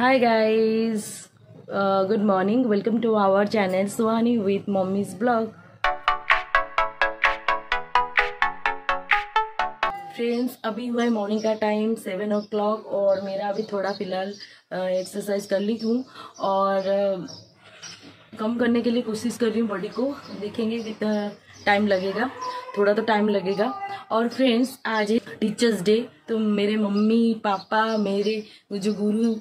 Guys, uh, good morning. Welcome to our channel Suhani with Mommy's Blog. Friends अभी हुआ है morning का time seven ओ clock और मेरा अभी थोड़ा फ़िलहाल एक्सरसाइज कर ली हूँ और uh, कम करने के लिए कोशिश कर रही हूँ बॉडी को देखेंगे कितना टाइम लगेगा थोड़ा तो टाइम लगेगा और फ्रेंड्स आज टीचर्स डे तो मेरे मम्मी, पापा, मेरे जो गुरु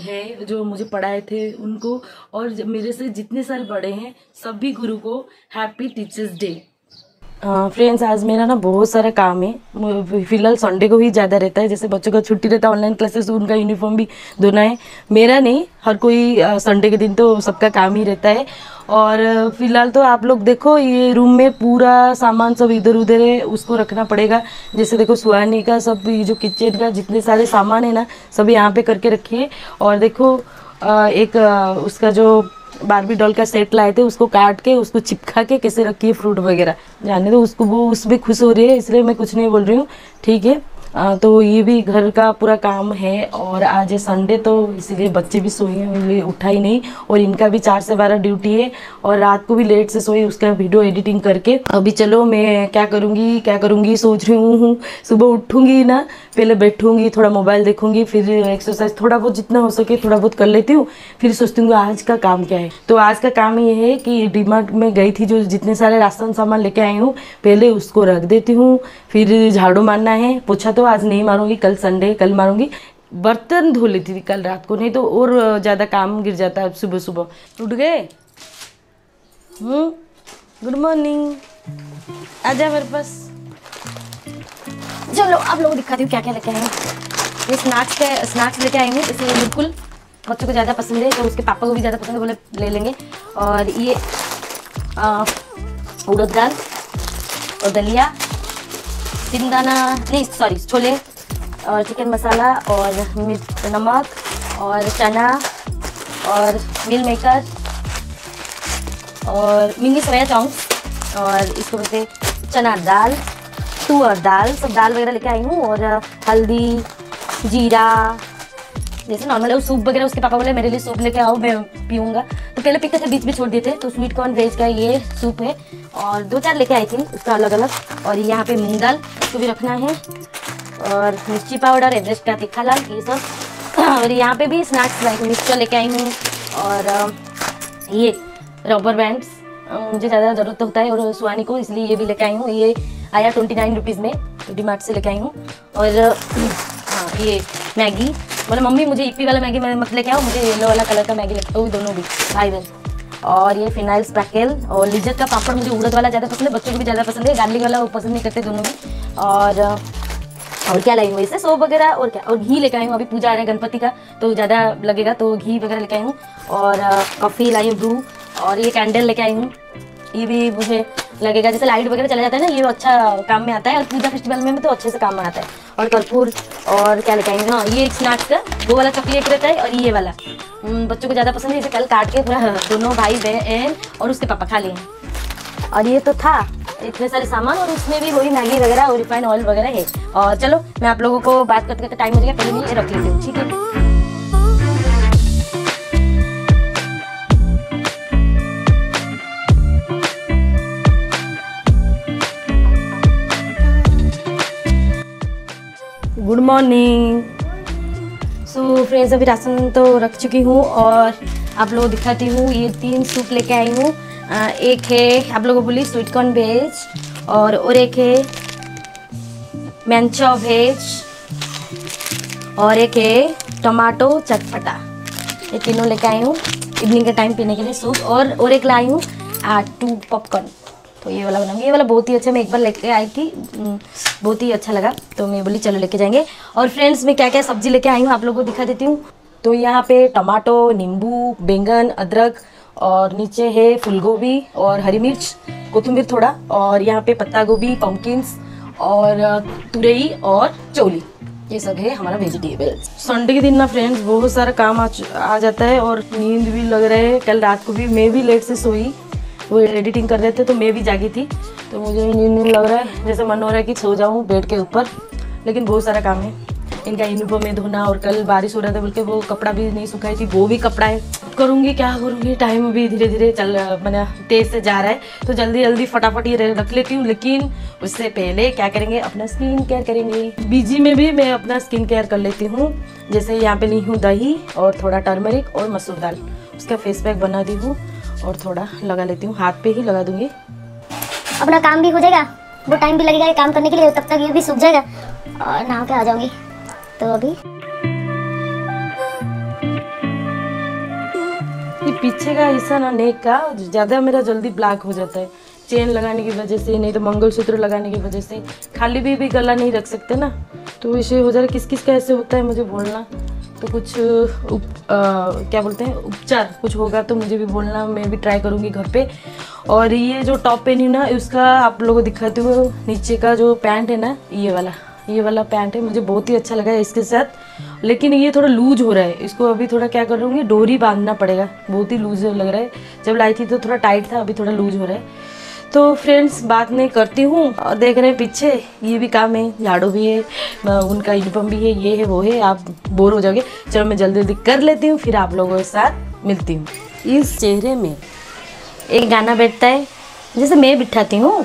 हैं, जो मुझे पढ़ाए थे, उनको और मेरे से जितने सारे बड़े हैं, सभी गुरु को हैप्पी टीचर्स डे फ्रेंड्स आज मेरा ना बहुत सारा काम है। फ़िलहाल संडे को ही ज़्यादा रहता है। जैसे बच्चों का छुट्टी रहता है ऑनलाइन क्लासेस उनका यूनिफॉर्म भी धोना है। मेरा नहीं, हर कोई संडे के दिन तो सबका काम ही रहता है। और फ़िलहाल तो आप लोग देखो, ये रूम में पूरा सामान सब इधर उधर है, उसको रखना पड़ेगा। जैसे देखो, सुहानी का, सब ये जो किचन का जितने सारे सामान है ना, सब यहाँ पे करके रखिए और देखो एक उसका जो बारबी डॉल का सेट लाए थे, उसको काट के, उसको चिपका के कैसे रखी है, फ्रूट वगैरह। जाने दो, उसको वो उसमें खुश हो रही है, इसलिए मैं कुछ नहीं बोल रही हूँ। ठीक है? आ, तो ये भी घर का पूरा काम है और आज है संडे तो इसीलिए बच्चे भी सोए हैं उठा ही नहीं और इनका भी चार से बारह ड्यूटी है और रात को भी लेट से सोई उसका वीडियो एडिटिंग करके। अभी चलो मैं क्या करूँगी क्या करूँगी सोच रही हूँ सुबह उठूँगी ना पहले बैठूँगी थोड़ा मोबाइल देखूँगी फिर एक्सरसाइज थोड़ा बहुत जितना हो सके थोड़ा बहुत कर लेती हूँ फिर सोचती हूँ आज का काम क्या है। तो आज का काम ये है कि डीमार्ट में गई थी जो जितने सारे राशन सामान लेके आई हूँ पहले उसको रख देती हूँ फिर झाड़ू मारना है पूछा तो आज नहीं मारूँगी, कल संडे कल मारूँगी। बर्तन धो लेती थी कल रात को, नहीं तो और ज़्यादा काम गिर जाता है सुबह सुबह। उठ गए? गुड मॉर्निंग आजा मेरे पास। चलो आप लोगों दिखाती हूँ क्या क्या लेके हूँ। ये स्नैक्स के स्नैक्स लेके हूँ, इसलिए बिल्कुल बच्चों को ज़्यादा पसंद है तो उसके पापा को भी ज़्यादा पसंद है, बोले ले लेंगे। और ये उड़द दाल और दलिया। दाना नहीं सॉरी छोले और चिकन मसाला और मिर्च, नमक और चना और मिल मेकर और मिनी सोया चॉन्स और इसको बोलते चना दाल तुअर दाल, सब दाल वगैरह लेके आई हूँ और हल्दी, जीरा, जैसे नॉर्मल है सूप वगैरह उसके पापा बोले, मेरे लिए सूप लेके आओ, मैं पीऊँगा। पहले थे बीच में छोड़ थे तो स्वीट कॉर्न वेज का ये सूप है। और दो चार लेके आई थी, उसका अलग अलग। और यहाँ पे मूंग दाल इसको भी रखना है। और मिर्ची पाउडर एवरेस्ट का तीखा लाल, ये सब। और यहाँ पे भी स्नैक्स लाइक मिक्सचर लेके आई हूँ। और ये रबर बैंड्स मुझे ज़्यादा ज़रूरत होता है। और सुहानी को इसलिए ये भी लेके आई हूँ। ये आया ट्वेंटी नाइन रुपीज़ में डी मार्ट से लेके आई हूँ। और हाँ ये मैगी। बोले मम्मी मुझे ईपी वाला मैगी मैं मत लेके आओ, मुझे येलो वाला कलर का मैगी लगता है, वो दोनों भी भाई बहन और ये फिनाइल स्पैकेल और लिज्जत का पापड़ मुझे उड़द वाला ज़्यादा पसंद है, बच्चों को भी ज़्यादा पसंद है गार्लिक वाला वो पसंद नहीं करते दोनों भी। और और क्या लाई हूँ इससे सोप वगैरह और क्या? और घी लेकर आई हूँ, अभी पूजा आ रहा है गणपति का तो ज़्यादा लगेगा तो घी वगैरह लेकर आई हूँ। और कॉफ़ी लाई हूँ ब्रू और ये कैंडल लेके आई हूँ। ये भी मुझे लगेगा, जैसे लाइट वगैरह चला जाता है ना, ये अच्छा काम में आता है, और पूजा फेस्टिवल में तो अच्छे से काम में आता है। और कर्पूर और क्या लेके हाँ? ये स्नैक्स का वो वाला चॉकलेट रहता है और ये वाला। बच्चों को ज़्यादा पसंद है, इसे कल काट के पूरा दोनों भाई, बहन और उसके पापा खा लिए और ये तो था, इतने सारे सामान और उसमें भी वही मैगी वगैरह, और रिफाइंड ऑयल वगैरह है। और चलो, मैं आप लोगों को बात करते करते टाइम हो जाएगा पहले ये रख लेती हूँ, ठीक है? मॉर्निंग सो फ्रेंड्स अभी राशन तो रख चुकी हूँ और आप लोगों को दिखाती हूँ, ये तीन सूप लेके आई हूँ। एक है, आप लोगों को बोली स्वीट कॉर्न वेज और और एक है मैंचो वेज और एक है टमाटो चटपटा। ये तीनों लेके आई हूँ इवनिंग के टाइम पीने के लिए सूप और और एक लाई हूँ टू पॉपकॉर्न तो ये वाला बनाऊँगी। ये वाला बहुत ही अच्छा मैं एक बार लेके आई थी। हम्म, बहुत ही अच्छा लगा। तो मैं बोली चलो लेके जाएँगे। और फ्रेंड्स मैं क्या क्या सब्ज़ी लेके आई हूँ आप लोगों को दिखा देती हूँ। तो यहाँ पे टमाटो नींबू बैंगन अदरक और नीचे है फूलगोभी और हरी मिर्च कोथिंबीर थोड़ा और यहाँ पे पत्ता गोभी पम्पकिन्स और तुरई और चौली। ये सब है हमारा वेजिटेबल संडे के दिन ना फ्रेंड्स बहुत सारा काम आ, आ जाता है और नींद भी लग रहा है। कल रात को भी मैं भी लेट से सोई। वो एडिटिंग कर रहे थे तो मैं भी जागी थी। तो मुझे नींद नींद लग रहा है। जैसे मन हो रहा है कि सो जाऊँ बेड के ऊपर, लेकिन बहुत सारा काम है। इनका यूनिफॉर्म में धोना और कल बारिश हो रहा था, बल्कि वो कपड़ा भी नहीं सुखाई थी, वो भी कपड़ा है। करूँगी, क्या करूँगी? टाइम भी धीरे धीरे चल, मैंने तेज से जा रहा है। तो जल्दी जल्दी फटाफट ये रख लेती हूँ, लेकिन उससे पहले क्या करेंगे? अपना स्किन केयर करेंगे। बीजी में भी मैं अपना स्किन केयर कर लेती हूँ। जैसे यहाँ पे ली हूँ दही और थोड़ा टर्मरिक और मसूर दाल। उसका फेस पैक बना दी हूँ। और थोड़ा लगा लेती हूँ। हाथ पे ही लगा दूँगी। अपना काम भी हो जाएगा। वो टाइम भी लगेगा ये काम करने के लिए तब तक ये भी सूख जाएगा। और नहा के आ जाऊँगी। तो अभी ये पीछे का हिस्सा ना नेक का ज़्यादा मेरा जल्दी ब्लैक हो जाता है। चेन लगाने की वजह से नहीं तो मंगलसूत्र लगाने की वजह से। खाली भी भी गला नहीं रख सकते ना। तो इसे हो जा रहा किस किस का ऐसे होता है मुझे बोलना। तो कुछ उप, आ, क्या बोलते हैं उपचार कुछ होगा तो मुझे भी बोलना मैं भी ट्राई करूँगी घर पे। और ये जो टॉप पहनी ना उसका आप लोगों को दिखाते हुए नीचे का जो पैंट है ना ये वाला ये वाला पैंट है मुझे बहुत ही अच्छा लगा है इसके साथ। लेकिन ये थोड़ा लूज हो रहा है इसको अभी थोड़ा क्या करूँगी डोरी बांधना पड़ेगा बहुत ही लूज लग रहा है। जब लाई थी तो थोड़ा टाइट था अभी थोड़ा लूज हो रहा है। तो फ्रेंड्स बात नहीं करती हूँ और देख रहे हैं पीछे ये भी काम है झाड़ू भी है उनका यूनिफॉर्म भी है ये है वो है आप बोर हो जाओगे। चलो मैं जल्दी जल्दी कर लेती हूँ फिर आप लोगों के साथ मिलती हूँ। इस चेहरे में एक गाना बैठता है जैसे मैं बिठाती हूँ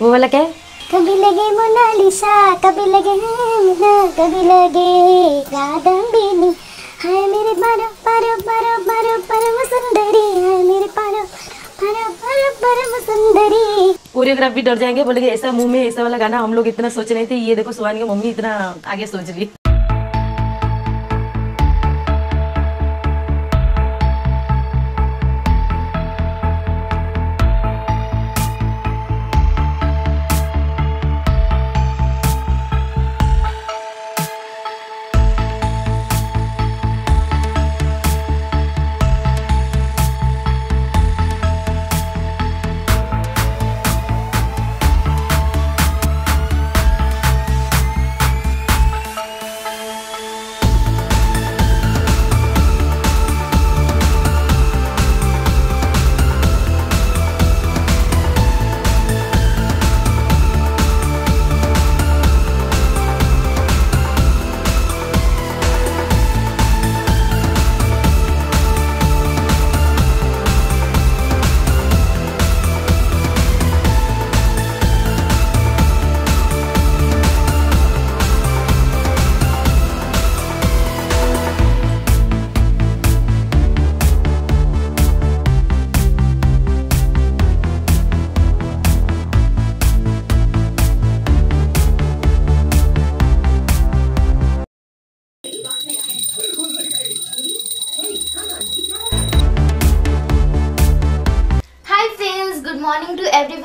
वो वाला क्या है? कभी लगे मोनालिसा कभी लगे मीना कभी लगे कादम्बिनी हाय मेरे पारो पारो पारो पारो परम सुंदरी हाय मेरे पारो। कोरियोग्राफी डर जाएँगे, बोलेंगे ऐसा मुँह में ऐसा वाला गाना हम लोग इतना सोच रहे थे, ये देखो सुहानी की मम्मी इतना आगे सोच रही।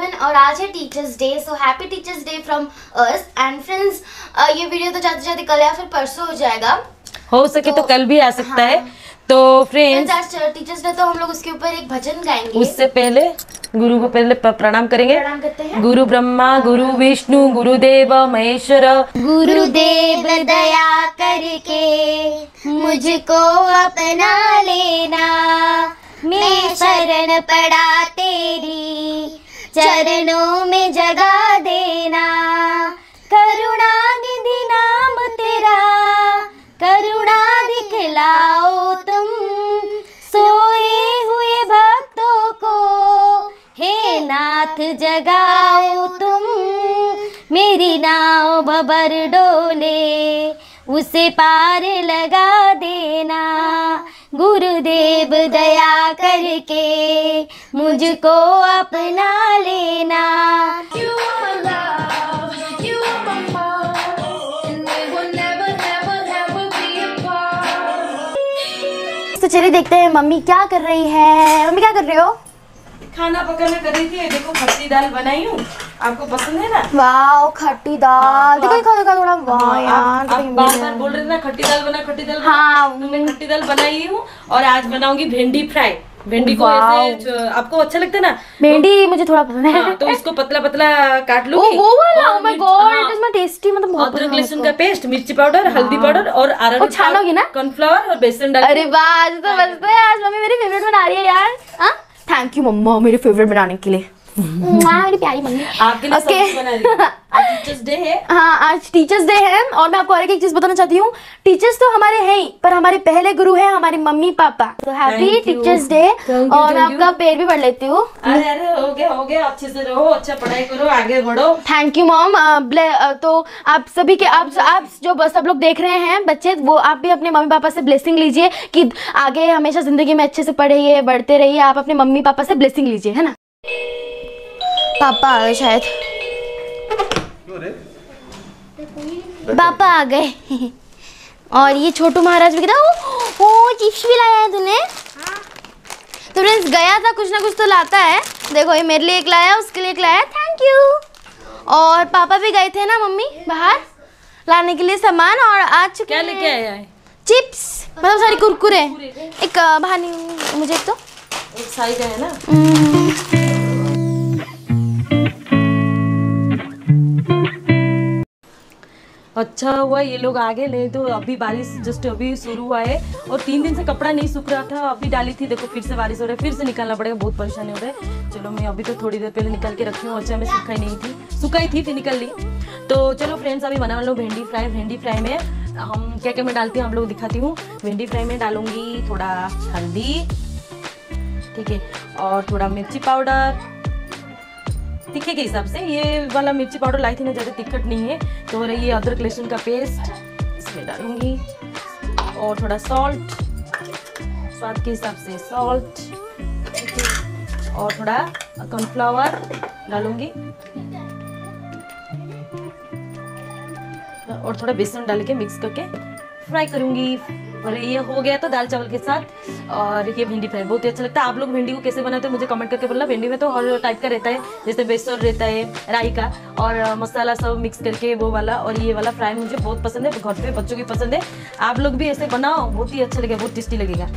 एवरीवन और आज है teachers day so happy teachers day from us and friends ये वीडियो तो जाते जाते कल या फिर परसों हो जाएगा। हो सके तो तो कल भी आ सकता हाँ, है। तो फ्रेंड्स आज टीचर्स डे तो हम लोग उसके ऊपर एक भजन गाएँगे। उससे पहले गुरु को पहले प्रणाम करेंगे। प्रणाम करते हैं। गुरु ब्रह्मा गुरु विष्णु गुरुदेव महेश्वर। गुरुदेव दया करके मुझको अपना लेना। मैं शरण पड़ा तेरी चरणों में जगा देना। करुणा निधि नाम तेरा। करुणा दिखलाओ तुम। सोए हुए भक्तों को। हे नाथ, जगाओ तुम। मेरी नाव बबर डोले। उसे पार लगा देना। गुरुदेव दया करके मुझको अपना लेना। तो चलिए देखते हैं मम्मी क्या कर रही है? मम्मी क्या कर रही हो? खाना पकाना कर रही थी देखो खट्टी दाल बनाई हूँ। आपको पसंद है ना? वाह खट्टी दाल। देखो देखो देखो थोड़ा वाह यार आप आप बार बार बोल रहे थे ना खट्टी दाल बना खट्टी दाल हाँ। तो मैं खट्टी दाल बनाई हूँ और आज बनाऊँगी भिंडी फ्राई। भिंडी को ऐसे आपको अच्छा लगता है ना भिंडी मुझे थोड़ा पसंद है। हाँ, तो इसको पतला पतला काट लूँगी। वो वाला माय गॉड हाँ, इट इज़ माय टेस्टी मतलब बहुत अदरक लहसुन का पेस्ट मिर्ची पाउडर हल्दी पाउडर और अरारोट छानोगी ना? कॉर्नफ्लावर और बेसन डाल अरे वाह आज तो बस तो आज मम्मी मेरी फेवरेट बना रही है यार। हाँ? थैंक यू मम्मा मेरे फेवरेट बनाने के लिए। मेरी प्यारी मम्मी। आपके लिए Okay. आज टीचर्स डे है। हाँ आज टीचर्स डे है और मैं आपको और एक चीज़ बताना चाहती हूँ। टीचर्स तो हमारे हैं ही पर हमारे पहले गुरु हैं हमारे मम्मी पापा। तो हैप्पी टीचर्स डे और मैं आपका पेड़ भी पढ़ लेती हूँ। अरे अरे हो गया हो गया। अच्छे से रहो अच्छा पढ़ाई करो आगे बढ़ो। थैंक यू मॉम तो आप सभी के आप आप जो सब लोग देख रहे हैं बच्चे वो आप भी अपने मम्मी पापा से ब्लेसिंग लीजिए कि आगे हमेशा ज़िंदगी में अच्छे से पढ़िए बढ़ते रहिए। आप अपने मम्मी पापा से ब्लेसिंग लीजिए है ना? पापा आ गए शायद। पापा आ गए। और ये छोटू महाराज भी कितना ओ चिप्स भी लाया है तूने? तो फ्रेंड्स गया था कुछ ना कुछ तो लाता है। देखो ये मेरे लिए एक लाया उसके लिए एक लाया। थैंक यू और पापा भी गए थे ना मम्मी बाहर? लाने के लिए सामान और आज चुके क्या लेके आया है? चिप्स। मतलब सारी कुरकुरे। एक नहीं मुझे एक तो। एक का है ना? अच्छा हुआ, ये लोग आगे ले तो अभी बारिश जस्ट अभी शुरू हुआ है और तीन दिन से कपड़ा नहीं सूख रहा था, अभी डाली थी, देखो फिर से बारिश हो रहा है, फिर से निकालना पड़ेगा, बहुत परेशानी हो रहा है। चलो मैं अभी तो थोड़ी देर पहले निकाल के रखी हूँ अच्छा मैं सुखाई नहीं थी सुखाई थी फिर निकल ली। तो चलो फ्रेंड्स अभी बना लो भिंडी फ्राई भिंडी फ्राई में हम क्या क्या मैं डालती हूँ हम लोग दिखाती हूँ। भिंडी फ्राई में डालूँगी थोड़ा हल्दी, ठीक है, और थोड़ा मिर्ची पाउडर तीखे के हिसाब से। ये वाला मिर्ची पाउडर लाई थी ना, ज़्यादा तिखट नहीं है। तो ये अदरक लहसुन का पेस्ट इसमें डालूँगी। और थोड़ा सॉल्ट स्वाद के हिसाब से सॉल्ट और थोड़ा कॉर्नफ्लावर डालूँगी। और थोड़ा बेसन डाल के मिक्स करके फ्राई करूँगी। और ये हो गया तो दाल चावल के साथ और ये भिंडी फ्राई, बहुत ही अच्छा लगता है। आप लोग भिंडी को कैसे बनाते हो मुझे कमेंट करके बोलना। भिंडी में तो हर टाइप का रहता है, जैसे बेसन रहता है, राई का और मसाला सब मिक्स करके वो वाला और ये वाला फ्राई मुझे बहुत पसंद है, घर पे बच्चों की पसंद है। आप लोग भी ऐसे बनाओ, बहुत ही अच्छा लगेगा, बहुत टेस्टी लगेगा।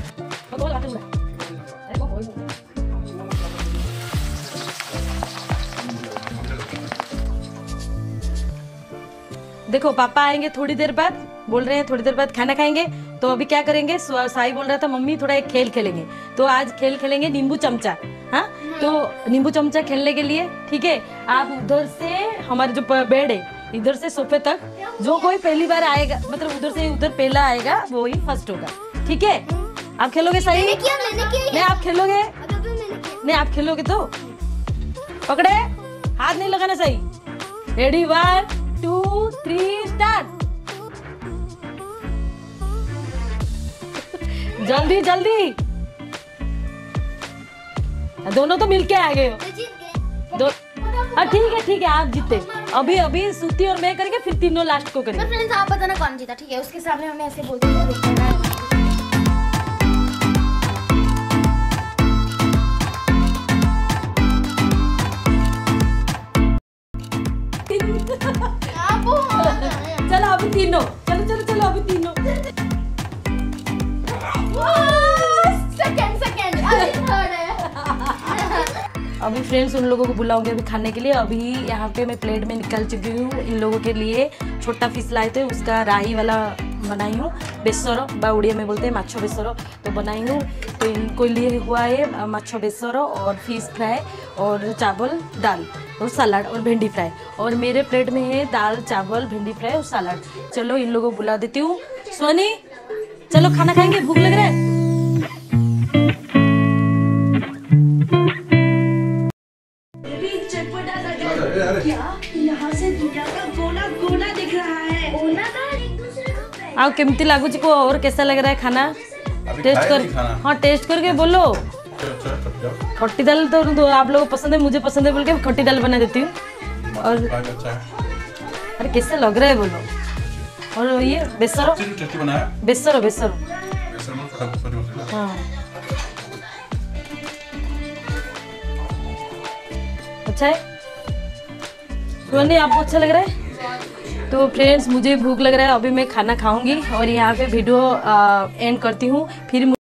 देखो, पापा आएँगे थोड़ी देर बाद। बोल रहे हैं थोड़ी देर बाद खाना खाएँगे। तो अभी क्या करेंगे? साई बोल रहा था मम्मी थोड़ा एक खेल खेलेंगे। तो आज खेल खेलेंगे नींबू चमचा। हाँ? तो नींबू चमचा खेलने के लिए ठीक है आप उधर से हमारे जो बेड है इधर से सोफे तक जो कोई पहली बार आएगा मतलब उधर से उधर पहला आएगा वो ही फ़र्स्ट होगा। ठीक है? आप खेलोगे सही नहीं आप खेलोगे? नहीं आप खेलोगे तो। पकड़े? हाथ नहीं लगाना सही ready one two three start जल्दी जल्दी। दोनों तो मिलके आ गए हो। दो हाँ ठीक है ठीक है आप जीते। अभी अभी सूती और मैं करेंगे फिर तीनों लास्ट को करेंगे। फ्रेंड्स आप बताना कौन जीता ठीक है? उसके सामने हमें ऐसे बोलते हैं हैं। चलो अभी तीनों। चलो चलो चलो अभी तीनों। सेकंड सेकंड अभी थर्ड है। अभी फ्रेंड्स उन लोगों को बुलाऊँगी अभी खाने के लिए। अभी यहाँ पे मैं प्लेट में निकल चुकी हूँ। इन लोगों के लिए छोटा फ़िश लाए थे उसका राही वाला बनाई हूँ। बेसर बा उड़िया में बोलते हैं माछो बेसर तो बनाई हूँ। तो इनको लिए हुआ है माछो बेसर और फ़िश फ्राई और चावल दाल और सलाद और भिंडी फ्राई और मेरे प्लेट में है दाल चावल भिंडी फ्राई और सलाद चलो इन लोगों को बुला देती हूँ। सोनी चलो खाना खाएँगे? भूख लग रहा है? आओ केमती को और कैसा लग रहा है खाना? टेस्ट कर हाँ टेस्ट करके बोलो। खट्टी दाल तो, तो, आप लोगों को पसंद है मुझे पसंद है बोल के खट्टी दाल बना देती हूँ। और अरे कैसा लग रहा है बोलो। और ये बेसरो। बेसर बेसर। हाँ। अच्छा है? सुगंधी आपको अच्छा लग रहा है? तो फ्रेंड्स मुझे भूख लग रहा है। अभी मैं खाना खाऊँगी और यहाँ पे वीडियो एंड करती हूँ। फिर